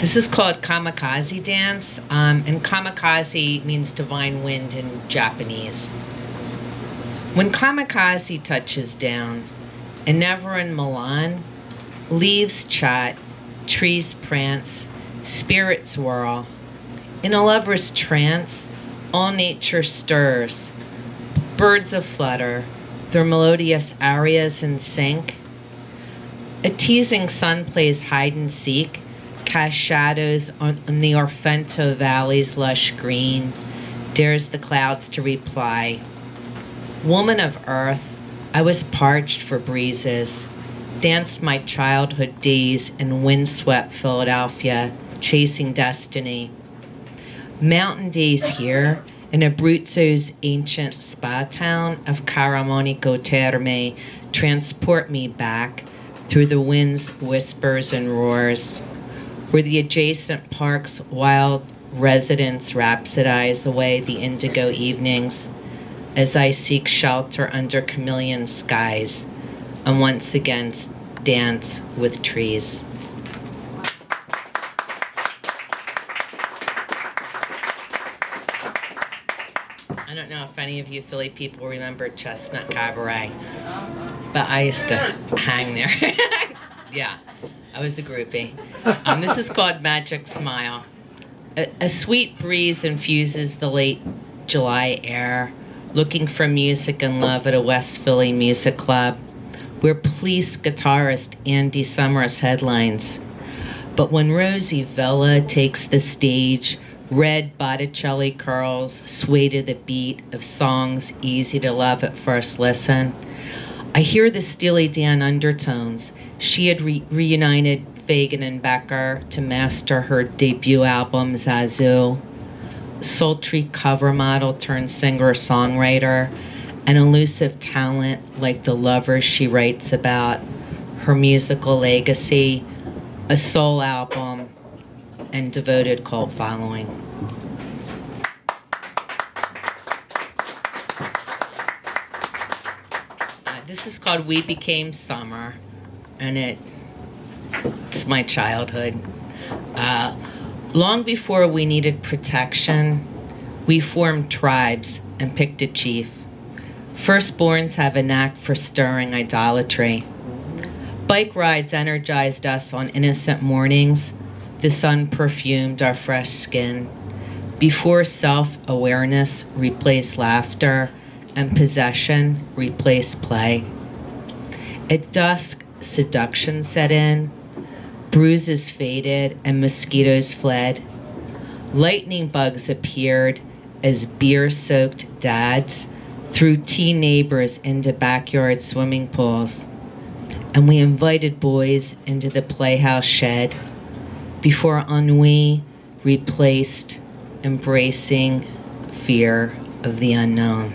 This is called kamikaze dance, um, and kamikaze means divine wind in Japanese. When kamikaze touches down, and never in Milan, leaves chat, trees prance, spirits whirl. In a lover's trance, all nature stirs. Birds aflutter, their melodious arias in sync. A teasing sun plays hide and seek, casts shadows on, on the Orfento Valley's lush green, dares the clouds to reply. Woman of earth, I was parched for breezes, danced my childhood days in windswept Philadelphia, chasing destiny. Mountain days here in Abruzzo's ancient spa town of Caramanico Terme transport me back through the wind's whispers and roars, where the adjacent park's wild residents rhapsodize away the indigo evenings as I seek shelter under chameleon skies and once again dance with trees. I don't know if any of you Philly people remember Chestnut Cabaret, but I used to hang there. yeah, I was a groupie. Um, this is called Magic Smile. A, a sweet breeze infuses the late July air looking for music and love at a West Philly music club where police guitarist Andy Summers headlines. But when Rosie Vela takes the stage, red Botticelli curls sway to the beat of songs easy to love at first listen. I hear the Steely Dan undertones. She had re- reunited Fagen and Becker to master her debut album, Zazu. Sultry cover model turned singer songwriter, an elusive talent like the lovers she writes about, her musical legacy, a soul album, and devoted cult following. This is called We Became Summer, and it it's my childhood. Uh, Long before we needed protection, we formed tribes and picked a chief. Firstborns have a knack for stirring idolatry. Bike rides energized us on innocent mornings. The sun perfumed our fresh skin. Before self awareness replaced laughter and possession replaced play. At dusk, seduction set in Bruises faded and mosquitoes fled. Lightning bugs appeared as beer soaked dads threw teen neighbors into backyard swimming pools. And we invited boys into the playhouse shed before ennui replaced embracing fear of the unknown.